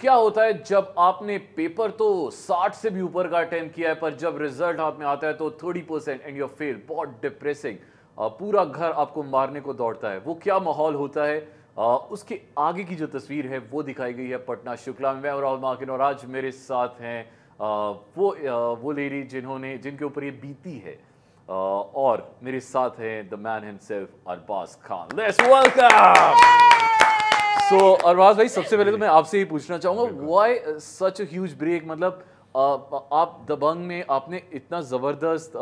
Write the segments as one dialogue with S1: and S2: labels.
S1: क्या होता है जब आपने पेपर तो 60 से भी ऊपर का अटेम्प्ट किया है पर जब रिज़ल्ट हाथ में आता है तो 30 परसेंट एंड योर फेल बहुत डिप्रेसिंग पूरा घर आपको मारने को दौड़ता है। वो क्या माहौल होता है? आ, उसके आगे की जो तस्वीर है वो दिखाई गई है पटना शुक्ला में। और मार्किन और आज मेरे साथ हैं वो आ, वो लेडी जिन्होंने जिनके ऊपर ये बीती है। और मेरे साथ हैं the man himself Arbaaz Khan. Let's welcome so so, Arbaaz भाई सबसे पहले तो मैं आपसे ही पूछना चाहूँगा why such a huge break मतलब आप दबंग में आपने इतना ज़बरदस्त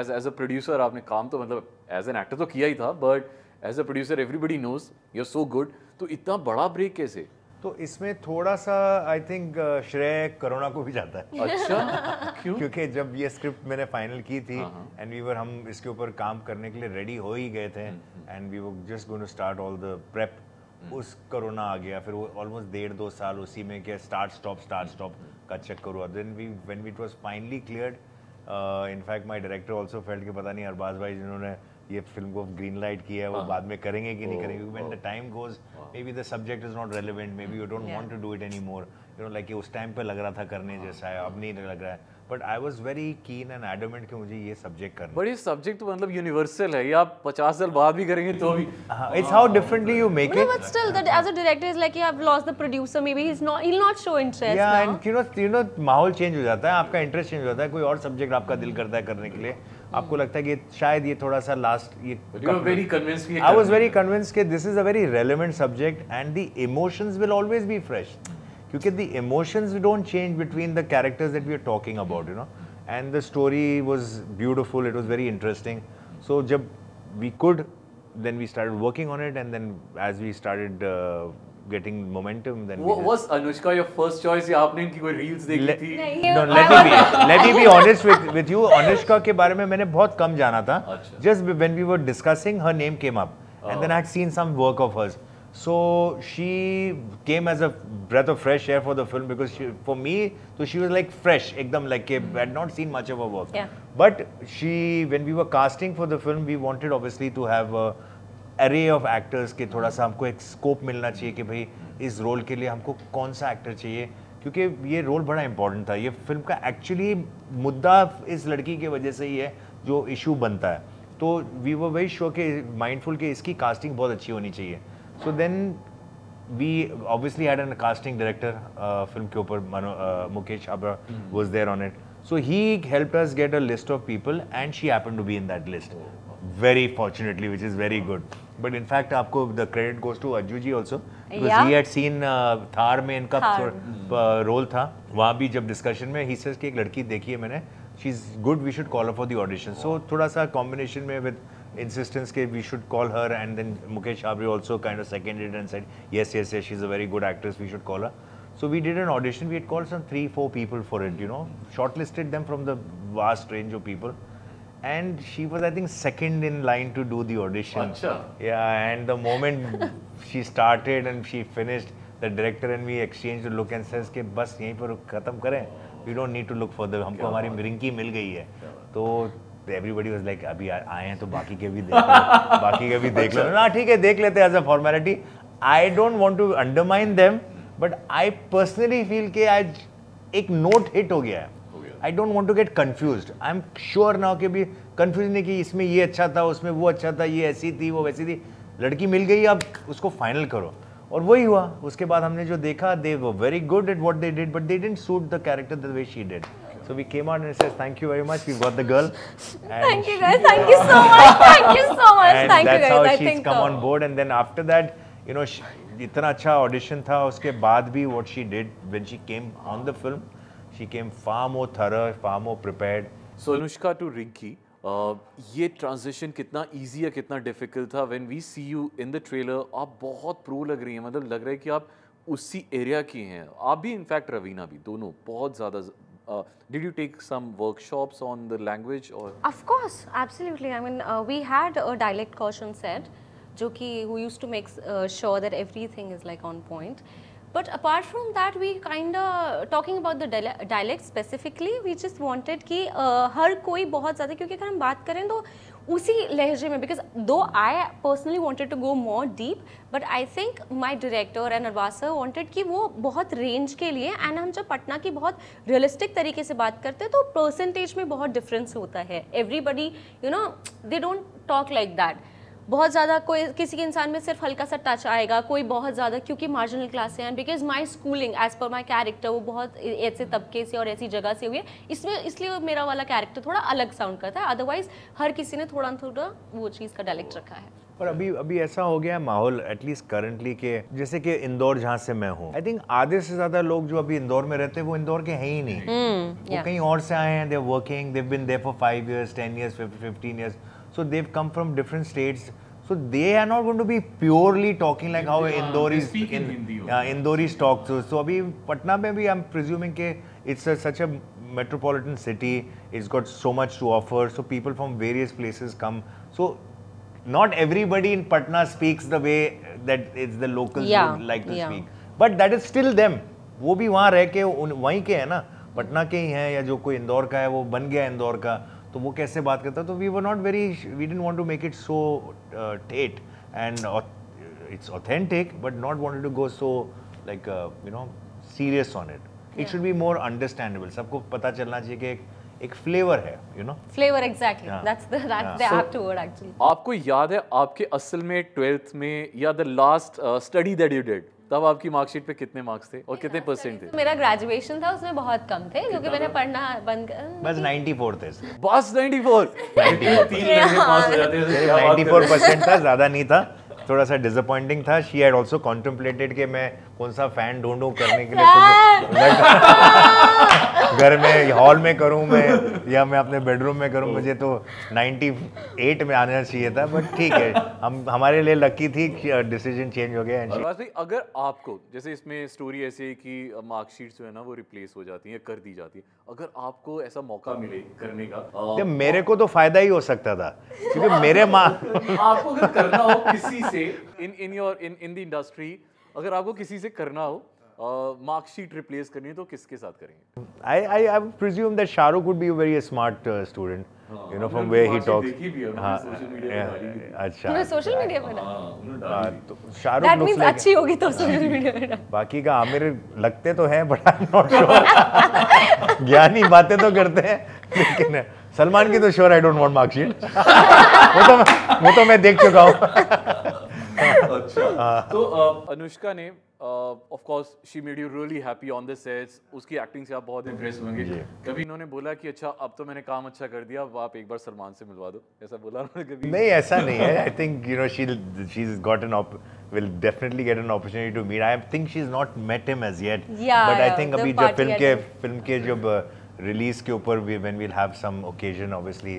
S1: एज एज अ प्रोड्यूसर आपने काम तो मतलब एज एन एक्टर तो किया ही था but as a producer everybody knows you are so good तो इतना बड़ा ब्रेक कैसे?
S2: तो इसमें थोड़ा सा आई थिंक श्रेय करोना को भी जाता है।
S1: अच्छा क्यों?
S2: क्योंकि जब ये स्क्रिप्ट मैंने फाइनल की थी एंड वी वर हम इसके ऊपर काम करने के लिए रेडी हो ही गए थे and we were just going to start all the prep उस कोरोना आ गया फिर वो ऑलमोस्ट डेढ़ दो साल उसी में क्या स्टार्ट स्टॉप स्टार्ट स्टॉप का चक्कर हुआ। Then we when it was finally cleared in fact my director also felt कि पता नहीं अरबाज भाई जिन्होंने ये फ़िल्म को ग्रीन लाइट किया है वो हाँ। बाद में करेंगे कि नहीं करेंगे? When the time goes maybe the subject is not relevant maybe you don't want to do it anymore you know like उस टाइम पे लग रहा था करने जैसा है अब नहीं लग रहा है। But I was very keen and adamant कि मुझे ये सब्जेक्ट करना
S1: बट ये सब्जेक्ट तो मतलब यूनिवर्सल है। ये आप 50 साल बाद भी करेंगे तो भी।
S2: It's how differently you make
S3: it but still that as a director is like you have lost the producer maybe he is not he will not show interest
S2: yeah and you know you know माहौल change हो जाता है आपका interest change हो जाता है कोई और सब्जेक्ट आपका दिल करता है करने के लिए। आपको लगता है कि शायद ये थोड़ा सा लास्ट ये
S1: very convinced
S2: I was very convinced कि this is a very relevant subject and the emotions will always be fresh क्योंकि the emotions don't change between the characters that we are talking about you know and the story was beautiful. It was very interesting. So, jab we could, then we started working on it, and then as we started uh, getting momentum, then
S1: what was Anushka your first choice? या आपने इनकी कोई reels देखी थी?
S2: No, let me be let me be honest with with you. Anushka के बारे में मैंने बहुत कम जाना था. Just when we were discussing, her name came up, and then I had seen some work of hers. So she came as a breath of fresh air for the film because she, for me, so she was like fresh, ekdam like I had not seen much of her work.
S3: Yeah.
S2: But she, when we were casting for the film, we wanted obviously to have a array of actors के थोड़ा सा हमको एक scope मिलना चाहिए कि भाई इस रोल के लिए हमको कौन सा एक्टर चाहिए क्योंकि ये रोल बड़ा इंपॉर्टेंट था ये फ़िल्म का एक्चुअली मुद्दा इस लड़की की वजह से ही है जो इशू बनता है तो वी वो वेरी श्योर के माइंडफुल कि इसकी कास्टिंग बहुत अच्छी होनी चाहिए So then we obviously had a casting director uh, film ke upar Mano, uh, Mukesh Abra mm. was there on it. So he helped us get a list of people and she happened to be in that list. Oh. Very fortunately, which is very good. But in fact, आपको the credit goes to Ajju ji also because yeah. he had seen uh, Thar में इनका role था वहाँ भी जब discussion में he says कि एक लड़की देखी है मैंने she is good we should call her for the audition so थोड़ा सा कॉम्बिनेशन में विद इंसिस्टेंस के we should call her and then Mukesh आबरी also kind of second and said yes yes yes she is a very good actress we should call her so we did an audition we had call some three four people for it you know shortlisted them from the vast range of people and she was I think second in line to do the audition yeah and the moment she started and she finished the director and we exchange the look and sense के बस यहीं पर खत्म करें. We don't need to look for the हमको हमारी रिंकी मिल गई है। तो एवरीबडी वाज लाइक अभी आए हैं तो बाकी के भी देख लो बाकी के भी देख लो. ना ठीक है देख लेते हैं as a formality I don't want to undermine them but I personally feel के आज एक नोट हिट हो गया है। I don't want to get confused I am sure now कि भी कंफ्यूज नहीं कि इसमें ये अच्छा था उसमें वो अच्छा था ये ऐसी थी वो वैसी थी। लड़की मिल गई अब उसको फाइनल करो। और वही हुआ। उसके बाद हमने जो देखा they very good at what they did but they didn't suit the character the way she did So we came out and says, thank you very much. We've got the girl.
S3: thank you guys. Thank you so much. Thank you so much.
S2: And
S3: thank
S2: that's
S3: you guys.
S2: how I she's think come so. on board. And then after that, you know, she, इतना अच्छा audition था उसके बाद भी what she did when she came on the film, she came far more thorough, far more prepared.
S1: So Anushka to Rinki, Uh, ये transition कितना easy है कितना डिफ़िकल्ट था when we see you in the trailer आप बहुत pro लग रही हैं मतलब लग रहा है कि आप उसी एरिया की हैं आप भी इनफैक्ट रवीना भी दोनों बहुत ज़्यादा Uh, did you take some workshops on the language or?
S3: Of course, absolutely. I mean, uh, we had a dialect coach on set, Joki, who used to make uh, sure that everything is like on point. But apart from that, we kind of talking about the dialect specifically, we just wanted कि uh, हर कोई बहुत ज़्यादा क्योंकि अगर हम बात करें तो उसी लहजे में because though I personally wanted to go more deep but I think my director and अरवासर wanted कि वो बहुत रेंज के लिए एंड हम जब पटना की बहुत रियलिस्टिक तरीके से बात करते हैं तो परसेंटेज में बहुत डिफरेंस होता है। Everybody you know they don't talk like that बहुत ज़्यादा कोई किसी के इंसान में सिर्फ़ हल्का सा टच आएगा कोई बहुत ज़्यादा क्योंकि मार्जिनल क्लास हैं because my schooling as per my character वो बहुत ऐसे तबके से और ऐसी जगह से हुई है। इसमें इसलिए मेरा वाला कैरेक्टर थोड़ा अलग साउंड करता है अदरवाइज़ हर किसी ने थोड़ा थोड़ा वो चीज़ का डायलेक्ट रखा है।
S2: और अभी अभी ऐसा हो गया है माहौल एटलीस्ट करंटली के जैसे कि इंदौर जहाँ से मैं हूँ। आई थिंक आधे से ज़्यादा लोग जो अभी इंदौर में रहते हैं वो इंदौर के हैं ही नहीं।
S3: Hmm,
S2: वो कहीं और से आए हैं they working they've been there for five years ten years fifteen years So they come from different states so they are not going to be purely talking like how Indore
S1: they
S2: is
S1: speak in Hindi also.
S2: yeah, Indore is talk so so अभी पटना में भी I'm presuming के it's a, such a metropolitan city it's got so much to offer so people from various places come so not everybody in Patna speaks the way that it's the locals
S3: Yeah,
S2: would like to
S3: yeah.
S2: speak but that is still them वो भी वहाँ रह के उन- वहीं के हैं ना पटना के ही हैं या जो कोई इंदौर का है वो बन गया इंदौर का तो वो कैसे बात करता है? तो we were not very we didn't want to make it so tight and it's authentic but not wanted to go so like you know serious on it it should be more understandable सबको पता चलना चाहिए कि एक एक flavour है
S3: you know
S2: flavour
S3: exactly that's the that's
S1: the
S3: apt word actually
S1: आपको याद है आपके असल में ट्वेल्थ में या the last study that you did तब आपकी मार्कशीट पे कितने मार्क्स थे और कितने परसेंट थे?
S3: मेरा ग्रेजुएशन था उसमें बहुत कम थे क्योंकि मैंने पढ़ना बंद कर
S2: बस 94 थे
S1: बस 94 तीन महीने में पास हो जाते हैं। क्या बात कर रहे
S2: 94 परसेंट था ज़्यादा नहीं था थोड़ा सा डिसअपॉइंटिंग था। शी हैड आल्सो कॉन्टेम्पलेटेड कि मैं कौन सा फ़ैन ढूंढूं करने के लिए कुछ घर में हॉल में करूँ मैं या मैं अपने बेडरूम में करूँ मुझे तो 98 में आना चाहिए था बट ठीक है। हम हमारे लिए लकी थी डिसीज़न चेंज हो गया
S1: भाई अगर आपको जैसे इसमें स्टोरी ऐसी है कि मार्कशीट जो है ना वो रिप्लेस हो जाती है कर दी जाती है। अगर आपको ऐसा मौका मिले करने का
S2: मेरे को तो फ़ायदा ही हो सकता था क्योंकि मेरे माँ
S1: आपको अगर करना हो किसी से in in your in in the industry अगर आपको किसी से करना हो मार्कशीट रिप्लेस करनी है तो किसके साथ करेंगे?
S2: I, I, I presume that Shahrukh would be a very smart uh, student, you know, from where he
S1: marksheet
S2: talks.
S1: देखी भी है, उन्होंने
S2: हाँ। अच्छा।
S3: मैं सोशल मीडिया पे
S1: उन्होंने डाली
S2: तो
S3: दैट
S2: शाहरुख looks
S3: मींस अच्छी होगी तो सोशल मीडिया पे
S2: बाकी का आमिर लगते तो हैं but I am not sure ज्ञानी बातें तो करते हैं लेकिन सलमान की तो sure I don't want marksheet वो तो वो तो मैं देख चुका हूँ।
S1: तो अनुष्का ने of course she made you really happy on the sets उसकी एक्टिंग से आप बहुत इम्प्रेस होंगे कभी इन्होंने बोला कि अच्छा अब तो मैंने काम अच्छा कर दिया अब आप एक बार सलमान से मिलवा दो ऐसा बोला उन्होंने कभी
S2: नहीं ऐसा नहीं है I think you know she she is got an will definitely get an opportunity to meet. I think she's not met him as yet.
S3: Yeah,
S2: but I think
S3: the
S2: अभी जब
S3: party
S2: फ़िल्म
S3: at
S2: के
S3: the-
S2: film के जब release के ऊपर we, when we'll have some occasion obviously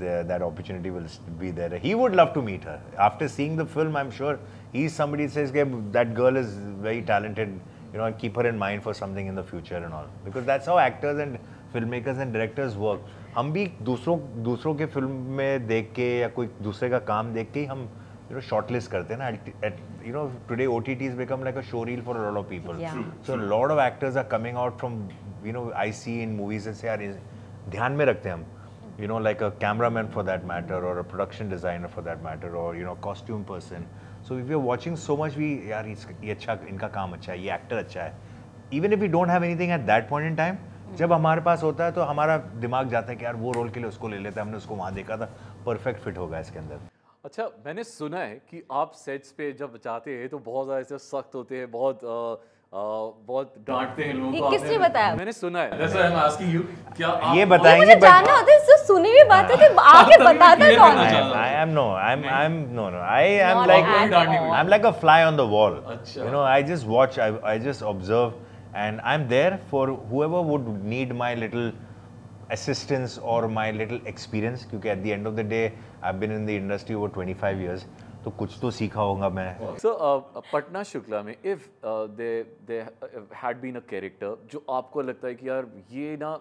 S2: the, that opportunity will be there. He would love to meet her. After seeing the film, I'm sure he's somebody says "Okay, that girl is very talented. You know, and keep her in mind for something in the future and all. Because that's how actors and filmmakers and directors work. हम भी दूसरों दूसरों के film में देख के या कोई दूसरे का काम देख के ही हम you know shortlist करते हैं ना at, at, you know today OTTs become like a showreel for a lot of people
S3: Yeah. True,
S2: so a lot of actors are coming out from you know I see in movies and say यार ये ध्यान में रखते हैं हम you know like a cameraman for that matter or a production designer for that matter or you know costume person So you are watching so much we यार ये अच्छा इनका काम अच्छा है ये एक्टर अच्छा है। Even if you don't have anything at that point in time जब हमारे पास होता है तो हमारा दिमाग जाता है कि यार वो रोल के लिए उसको ले लेते हैं हमने उसको वहाँ देखा था परफेक्ट फिट होगा इसके अंदर।
S1: अच्छा मैंने सुना है कि आप सेट्स पे जब जाते हैं तो बहुत ज़्यादा ऐसे सख्त होते हैं बहुत अ, बहुत डांटते हैं लोगों को
S3: किसने बताया?
S1: मैंने सुना है। जैसे आई एम आस्किंग यू क्या आप
S2: ये बताएँगे
S3: मुझे जानना होता है जो सुनी हुई बात है कि
S1: आगे
S3: बताता कौन है?
S2: I am no I am I am no no I am like
S3: I
S2: am like a fly on the wall you know I just watch I just observe and I am there for whoever would need my little assistance और my little experience क्योंकि at the end of the day I have been in the industry over 25 years तो कुछ तो सीखा होगा मैं
S1: So, uh, Patna Shukla में if there there had been a character जो आपको लगता है कि यार ये ना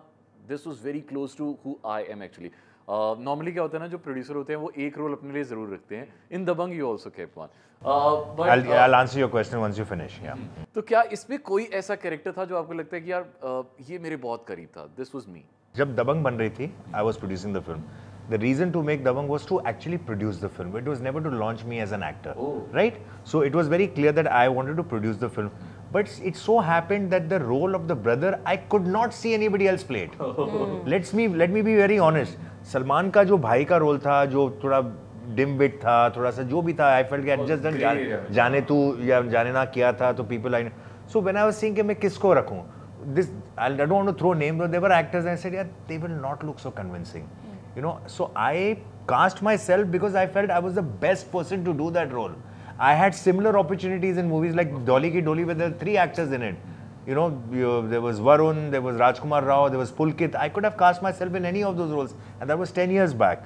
S1: this was very close to who I am actually. Normally क्या होता है ना जो प्रोड्यूसर होते हैं वो एक रोल अपने लिए ज़रूर रखते हैं in Dabangg you also kept one
S2: I'll answer your question once you finish. Yeah.
S1: तो क्या इसमें कोई ऐसा कैरेक्टर था जो आपको लगता है कि यार uh, ये मेरे बहुत करीब था दिस वाज मी
S2: जब दबंग बन रही थी I was producing the film the reason to make Dabang was to actually produce the film. It was never to launch me as an actor,
S1: Oh.
S2: right? So it was very clear that I wanted to produce the film. But it so happened that the role of the brother, I could not see anybody else play it. Let's me let me be very honest. Salman का जो भाई का role था जो थोड़ा dim bit था थोड़ा सा जो भी था I felt get just
S1: gray area में।
S2: जाने तू या जाने ना किया था तो people I so when I was seeing कि मैं किसको रखूं this I don't want to throw names but there were actors and I said yeah they will not look so convincing you know so I cast myself because I felt I was the best person to do that role I had similar opportunities in movies like Dolly Ki Dolly where there were three actors in it you know you, there was Varun there was Rajkumar Rao there was Pulkit I could have cast myself in any of those roles and that was 10 years back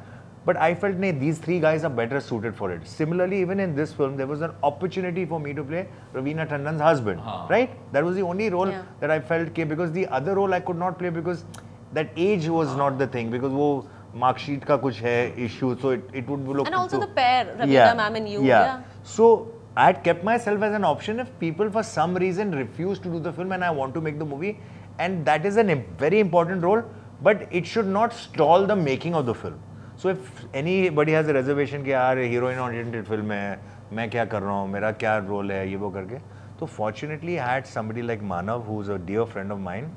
S2: but I felt, nay, these three guys are better suited for it. Similarly, even in this film, there was an opportunity for me to play Ravina Tandon's husband, ah. right? That was the only role
S3: Yeah.
S2: that I felt, okay, because the other role I could not play because that age was not the thing, because वो mark sheet का कुछ है issue, so it, it would look.
S3: And also
S2: so-
S3: the pair, Ravina ma'am and you, yeah.
S2: So I had kept myself as an option if people for some reason refuse to do the film and I want to make the movie, and that is a very important role, but it should not stall the making of the film. So if anybody has a reservation कि यार heroine oriented film है मैं क्या कर रहा हूँ मेरा क्या रोल है ये वो करके तो fortunately I had somebody like Manav who is a dear friend of mine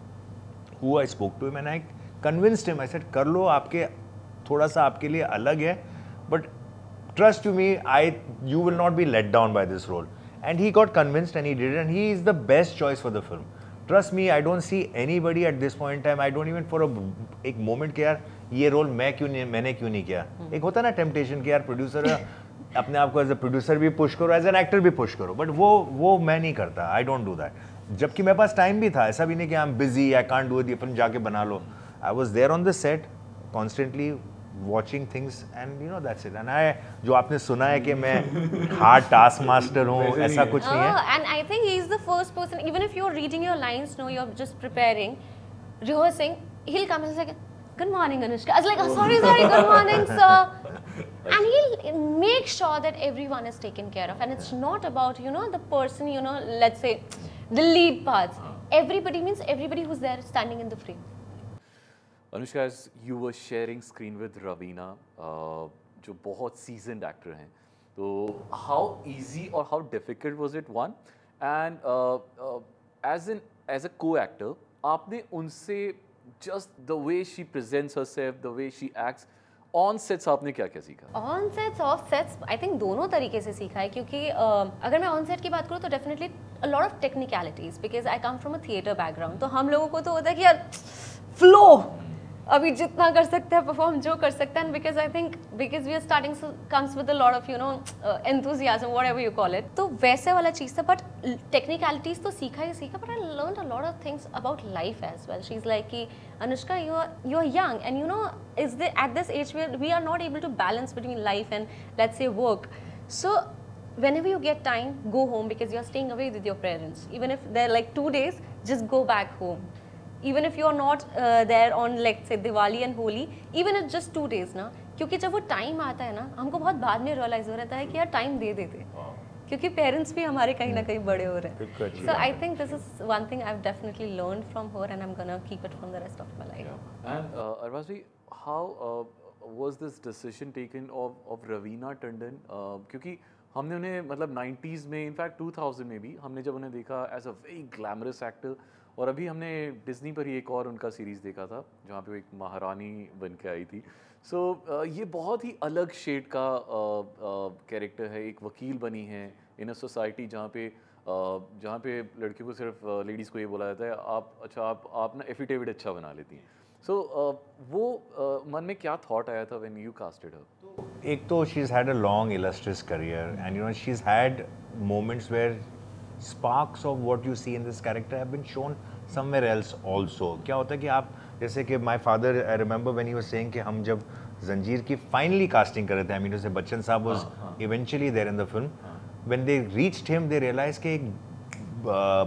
S2: who I spoke to him convinced him I said कर लो आपके थोड़ा सा आपके लिए अलग है but trust you me I you will not be let down by this role and he got convinced and he did and he is the best choice for the film trust me I don't see anybody at this point time I don't even for a एक moment के यार ये role मैं क्यों नहीं मैंने क्यों नहीं किया? hmm. एक होता ना टेम्पटेशन के यार प्रोड्यूसर अपने आप को एज अ प्रोड्यूसर भी पुश करो एज एन एक्टर भी पुश करो बट वो वो मैं नहीं करता आई डोंट डू दैट जबकि मेरे पास टाइम भी था ऐसा भी नहीं कि I am busy I can't do the अपन जाके बना लो. I was there on the set constantly watching things and you know that's it and I जो आपने सुना है कि मैं हार्ड टास्क मास्टर हूँ ऐसा कुछ नहीं है
S3: Oh, and I think he's the first person, even if you're reading your lines, no, you're just preparing, rehearsing, he'll come and say, Good morning, Anushka. I was like, oh, sorry, sorry, good morning, sir. And he'll make sure that everyone is taken care of. And it's not about, you know, the person, you know, let's say, the lead parts. Everybody means everybody who's there standing in the frame.
S1: Anushka you were sharing screen with Raveena जो बहुत seasoned actor हैं तो how easy और how difficult was it one and as an as a co actor आपने उनसे just the way she presents herself the way she acts on sets आपने क्या क्या सीखा?
S3: On sets off sets I think दोनों तरीके से सीखा है क्योंकि uh, अगर मैं ऑन सेट की बात करूँ तो definitely lot of technicalities because I come from a theatre background तो हम लोगों को तो होता है कि यार फ्लो अभी जितना कर सकते हैं परफॉर्म जो कर सकते हैं because I think because we are starting comes with lot of you know enthusiasm whatever you call it तो वैसे वाला चीज़ था बट टेक्निकलिटीज तो सीखा ही सीखा but I learn a lot of things about life as well she is like कि, Anushka you are you are young and you know is the at this age we we are not able to balance between life and let's a work so whenever you get time go home because you are staying away with your parents even if there like two days just go back home even if you're not uh, there on let's say Diwali and Holi even if just two days ना क्योंकि जब वो time आता है ना हमको बहुत बाद में रियलाइज़ हो रहता है कि यार टाइम दे देते क्योंकि पेरेंट्स भी हमारे कहीं ना कहीं बड़े हो रहे हैं। So I think this is one thing I have definitely learn from her and I am gonna keep it from the rest
S1: of my life bhai, how uh, was this decision taken of of Ravina Tandon? Uh, क्योंकि हमने उन्हें मतलब 90s में in fact 2000 में भी हमने जब उन्हें देखा as a very glamorous actor और अभी हमने डिज्नी पर ही एक और उनका सीरीज़ देखा था जहाँ पे वो एक महारानी बन के आई थी। सो so, ये बहुत ही अलग शेड का कैरेक्टर है एक वकील बनी है इन अ सोसाइटी जहाँ पे जहाँ पे लड़कियों को सिर्फ़ लेडीज़ को ये बोला जाता है आप अच्छा आप आप ना एफिडेविट अच्छा बना लेती हैं। सो so, वो मन में क्या थॉट आया था व्हेन यू कास्टेड हर
S2: एक तो she's had a long illustrious career and you know she's had moments where sparks of what you see in this character have been shown somewhere else also क्या होता है कि आप जैसे कि my father I remember when you're saying कि हम जब जंजीर की फाइनली कास्टिंग कर रहे थे अमीनू से बच्चन साहब was eventually there in the film when they reach him they realise के एक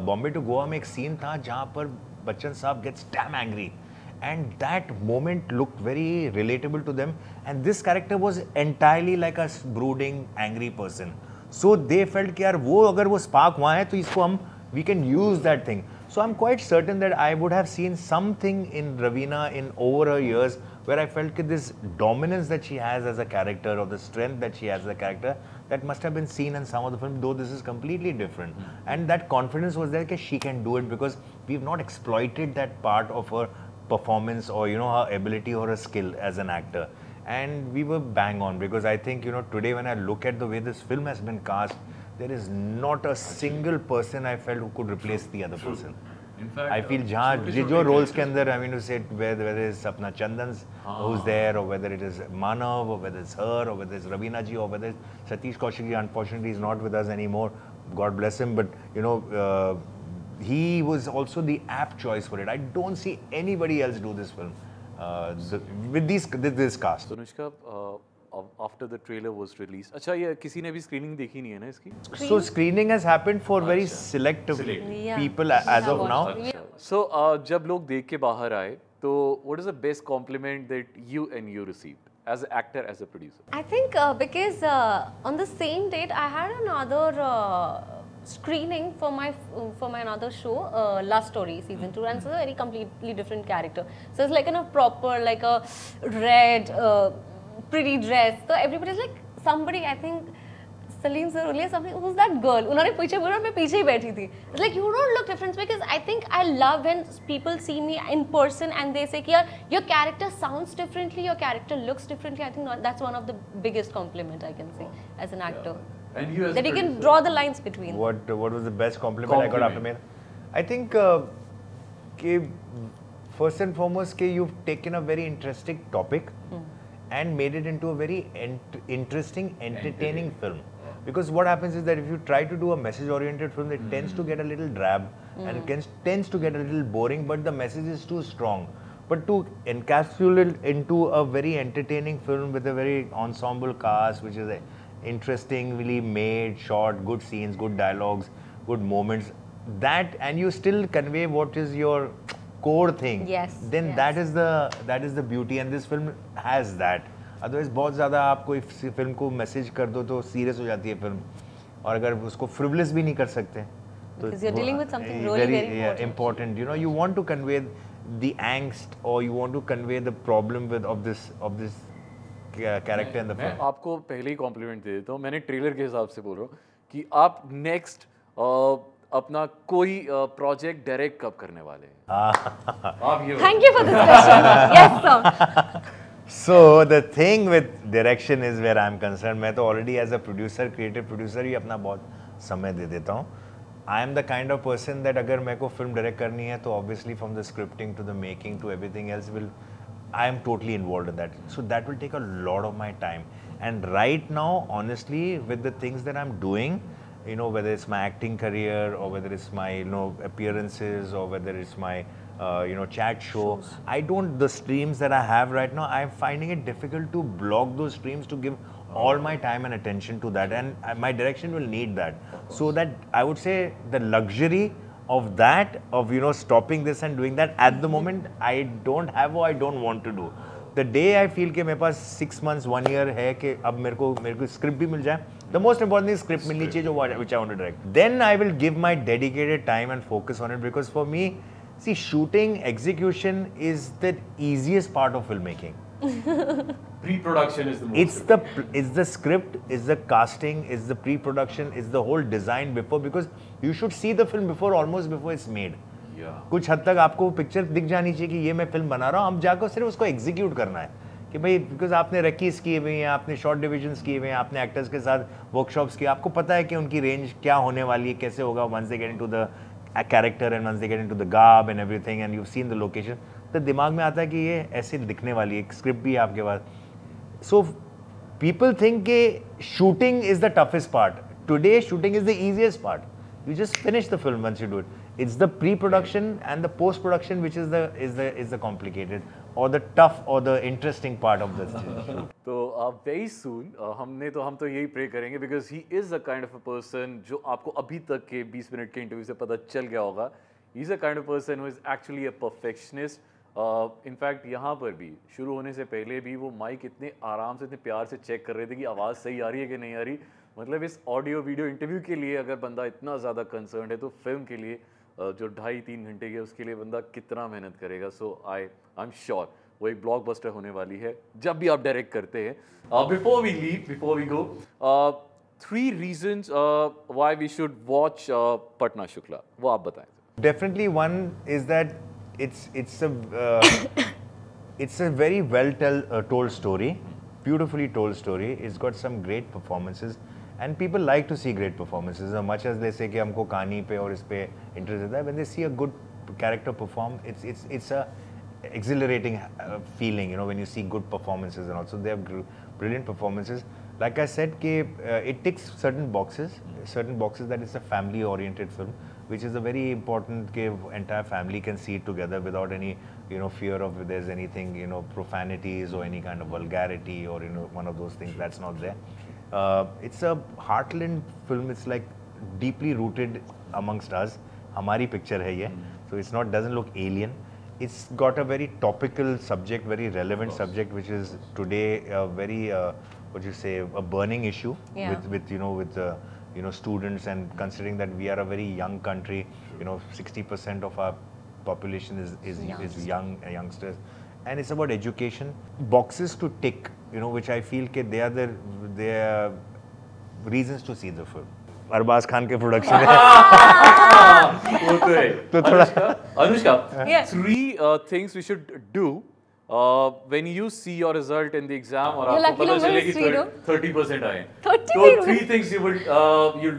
S2: बॉम्बे टू गोवा में एक सीन था जहाँ पर बच्चन साहब gets damn angry and that moment look very relatable to them and this character was entirely like a brooding angry person so they felt कि यार वो अगर वो spark वहाँ है तो इसको हम we can use that thing So I'm quite certain that I would have seen something in Ravina in over her years where I felt that this dominance that she has as a character or the strength that she has as a character that must have been seen in some of the film, though this is completely different. And that confidence was there that she can do it because we've not exploited that part of her performance or you know her ability or her skill as an actor. And we were bang on because I think you know today when I look at the way this film has been cast, there is not a single person I felt who could replace the other person.
S1: In fact,
S2: I feel
S1: uh,
S2: जहाँ
S1: छोटे-
S2: जो
S1: छोटे
S2: जो roles
S1: characters-
S2: के अंदर I mean to say whether whether it's अपना Chandan's who's there or whether it is Manav or whether it's her or whether it's Ravina ji or whether it's Satish Kaushik ji unfortunately is not with us anymore God bless him but you know uh, he was also the apt choice for it I don't see anybody else do this film uh, With this this cast
S1: Anushka after the trailer was release अच्छा ये किसी ने भी screening देखी नहीं है ना इसकी
S2: so screening has happened for very
S3: selective
S2: people as of now
S1: so जब लोग देख के बाहर आए तो what is the best compliment that you and you received as an actor as a producer?
S3: I think uh, because uh, on the same date i had another uh, screening for my for my another show, uh, Love Story season two, and it's a very completely different character. So it's like in a proper like a red, uh, pretty dress. So everybody's like somebody I think. Salim sir only something who's that girl उन्होंने पीछे बोला और मैं पीछे ही बैठी थी It's like you don't look different because I think I love when people see me in person and they say कि यार your character sounds differently your character looks differently I think not, that's one of the biggest compliment I can say as an actor
S1: and And you
S3: that you can draw the lines between.
S2: What What was the best compliment, compliment. I got after me? I think, uh, first and foremost, ke you've taken a very interesting topic mm. and made it into a very ent interesting, entertaining film. Because what happens is that if you try to do a message-oriented film, it mm. tends to hmm. get a little drab mm. and it hmm. tends to get a little boring. But the message is too strong. But to encapsulate into a very entertaining film with a very ensemble cast, which is a interestingly made, shot, good scenes, good dialogues, good moments, that and you still convey what is your core thing.
S3: Yes,
S2: Then
S3: yes.
S2: that is the that is the beauty, and this film has that. Otherwise बहुत ज़्यादा आप कोई film को message कर दो तो serious हो जाती है फिल्म और अगर उसको फ्रिवलेस भी नहीं कर सकते तो
S3: Because you're dealing with something really very important.
S2: important you know you want to convey the angst or you want to convey the problem with of this of this character in the film
S1: आपको पहले ही complement दे देता हूँ। मैंने trailer के हिसाब से बोल रहा हूँ कि आप नेक्स्ट अपना कोई प्रोजेक्ट डायरेक्ट कब करने वाले हैं?
S3: Thank you for this question yes sir
S2: so the thing with direction is where I am concerned मैं तो already as a producer creative producer ही अपना बहुत समय दे देता हूँ। I am the kind of person that अगर मेरे को फ़िल्म डायरेक्ट करनी है तो obviously from the scripting to the making to everything else will I am totally involved in that. So that will take a lot of my time. And right now, honestly, with the things that I'm doing, you know, whether it's my acting career or whether it's my, you know, appearances or whether it's my, uh, you know, chat show, I don't, the streams that I have right now, I'm finding it difficult to block those streams to give all my time and attention to that. And uh, my direction will need that. So that I would say the luxury of that of you know stopping this and doing that at the moment I don't have or I don't want to do. The day I feel कि मेरे पास six months, one year है कि अब मेरे को मेरे को script भी मिल जाए the most important thing is script मिलनी चाहिए जो which I want to direct. Then I will give my dedicated time and focus on it because for me, see shooting execution is the easiest part of filmmaking.
S1: Pre production is the
S2: it's the it's the script it's the casting it's the pre-production it's the whole design before because you should see the film before almost before it's made कुछ हद तक आपको picture दिख जानी चाहिए कि ये मैं फ़िल्म बना रहा हूँ। अब जाकर सिर्फ़ उसको एग्जीक्यूट करना है कि भाई बिकॉज़ आपने रकीज किए हुए हैं आपने शॉर्ट डिविजन्स किए हुए हैं आपने एक्टर्स के साथ वर्कशॉप्स किए आपको पता है कि उनकी रेंज क्या होने वाली है कैसे होगा once they get into the character and once they get into the garb and everything and you seen the location तो दिमाग में आता है कि ये ऐसे दिखने वाली है स्क्रिप्ट भी है आपके पास। सो पीपल थिंक के shooting is the toughest part Today, shooting is the easiest part. You just finish the film once you do it. It's the pre-production and the post-production which is the is the is the complicated or the tough or the interesting part of this.
S1: तो very सून हमने तो हम तो यही pray करेंगे because he is a kind of a person जो आपको अभी तक के 20 मिनट के इंटरव्यू से पता चल गया होगा he is a kind of person who is actually a perfectionist in fact यहाँ पर भी, शुरू होने से पहले भी वो माइक इतने आराम से, इतने प्यार से चेक कर रहे थे कि आवाज़ सही आ रही है कि नहीं आ रही मतलब इस ऑडियो वीडियो इंटरव्यू के लिए अगर बंदा इतना ज़्यादा कंसर्न है तो फ़िल्म के लिए जो ढाई तीन घंटे की उसके लिए बंदा कितना मेहनत करेगा so I I am sure वो एक ब्लॉकबस्टर होने वाली है जब भी आप डायरेक्ट करते हैं before we leave before we go three reasons why we should watch Patna Shukla वो आप बताएँ
S2: definitely one is that it's it's it's a well tell, uh, told story, beautifully told story. It's got some great performances. And people like to see great performances as much as they say कि हमको कहानी पे और इस पे interest है when they see a good character perform it's it's it's a exhilarating uh, feeling you know when you see good performances and also they have brilliant performances like I said कि uh, it ticks certain boxes certain boxes that it's a family oriented film which is a very important कि entire family can see it together without any you know fear of if there's anything you know profanities or any kind of vulgarity or you know one of those things that's not there uh, it's a heartland film. It's like deeply rooted amongst us. Hamari picture hai ye. So it's not doesn't look alien. It's got a very topical subject, very relevant subject, which is today a very uh, what you say a burning issue
S3: Yeah.
S2: with with you know with uh, you know students and considering that we are a very young country, you know 60% of our population is is, is young uh, youngsters, and it's about education. Boxes to tick, you know, which I feel ke they are the they are reasons to see the film. Arbaaz Khan के production है
S1: वो तो है
S2: तो थोड़ा-
S1: Anushka Anushka
S3: Yeah.
S1: three uh, things we should do uh, when you see your result in the exam और
S3: You're
S1: आपको
S3: lucky
S1: पता
S3: number
S1: चले
S3: is
S1: कि
S3: zero.
S1: थर्टी परसेंट आए
S3: 30
S1: तो
S3: zero.
S1: three things you will uh, you'll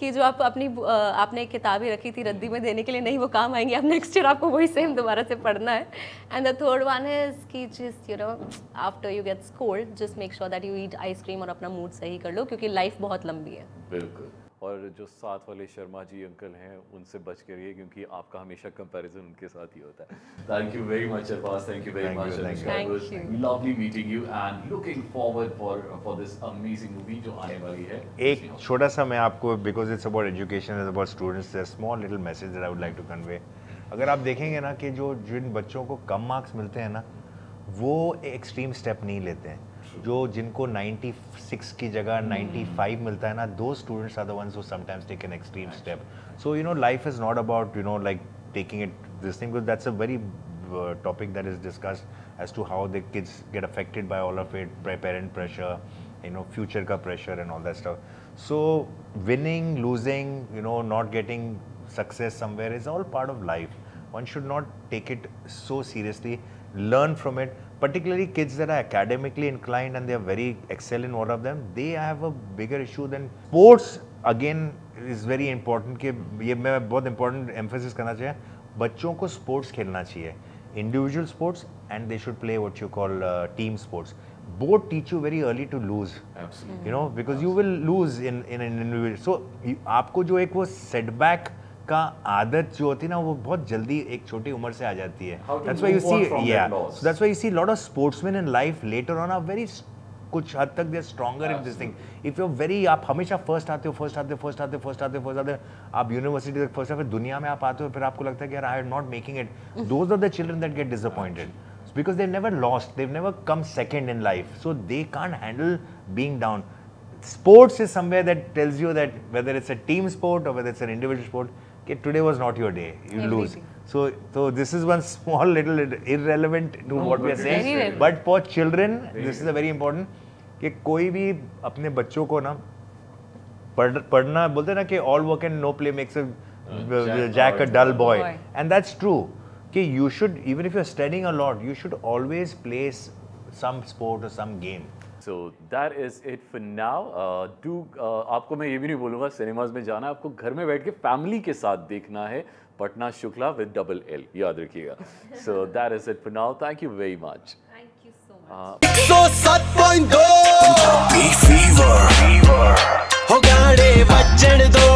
S3: कि जो आप अपनी आपने किताबें रखी थी रद्दी में देने के लिए, नहीं, वो काम आएँगे। आप नेक्स्ट ईयर आपको वही सेम दोबारा से पढ़ना है। And the third one is कि जिस you know after you gets cold just make sure that you eat ice cream और अपना मूड सही कर लो, क्योंकि लाइफ बहुत लंबी है।
S1: बिल्कुल। और जो साथ वाले शर्मा जी अंकल हैं उनसे बच के रहिए क्योंकि आपका हमेशा कंपैरिजन उनके साथ ही होता है। Thank you very much Arbaaz thank you
S2: very
S1: much
S2: you, thank you.
S3: Thank you.
S1: Lovely meeting you and looking forward for for this amazing movie जो आने वाली है।
S2: एक छोटा सा मैं आपको because it's about education is about students small little message that I would like to convey अगर आप देखेंगे ना कि जो जिन बच्चों को कम मार्क्स मिलते हैं ना वो एक्सट्रीम स्टेप नहीं लेते हैं। जो जिनको 96 की जगह hmm. 95 मिलता है ना दो students are the ones who sometimes take an extreme step so you know life is not about you know like taking it this thing because that's a very topic that is discussed as to how the kids get affected by all of it parent pressure you know future का pressure and all that stuff so winning losing you know not getting success somewhere is all part of life one should not take it so seriously learn from it particularly kids that are academically inclined and they are very excel in one of them they have a bigger issue than sports again is very important कि ये मैं बहुत important emphasis करना चाहिए बच्चों को sports खेलना चाहिए individual sports and they should play what you call uh, team sports both teach you very early to lose
S1: Absolutely.
S2: you know because you will lose in in an individual so you- आपको जो एक वो setback उसका आदत जो होती है ना वो बहुत जल्दी एक छोटी उम्र से आ जाती है। That's you
S1: you
S2: see
S1: see
S2: या that's why lot of sportsman in life later on a very कुछ हद तक there stronger in this thing if you very आप हमेशा फ़र्स्ट आते हो फ़र्स्ट आते हो फ़र्स्ट आते हो फ़र्स्ट आते हो फ़र्स्ट आते आप यूनिवर्सिटी तक फ़र्स्ट आते दुनिया में आप आते हो फिर आपको लगता है कि I am not making it those are the children that get disappointed because they never lost they never come second in life so they can handle being down sports is somewhere that tells you that whether it's a team sport और whether it's an individual sport today was not your day you lose
S3: Everything.
S2: so so this is one small little irrelevant to what we are
S1: but it
S2: saying
S3: is relevant.
S2: but for children this is a very important कि कोई भी अपने बच्चों को ना पढ़ पढ़ना बोलते हैं ना कि all work and no play makes
S1: Jack
S2: Jack a
S1: or
S2: dull boy
S3: boy.
S2: And that's true कि you should even if you are studying a lot you should always play some sport और some game
S1: so that is it for now do आपको मैं ये भी नहीं बोलूँगा cinemas में जाना आपको घर में बैठ के फैमिली के साथ देखना है Patna Shukla with double L याद रखिएगा। So that is it for now thank you very much
S3: thank you so much
S4: so 7.2 हो गाड़े बच्चन दो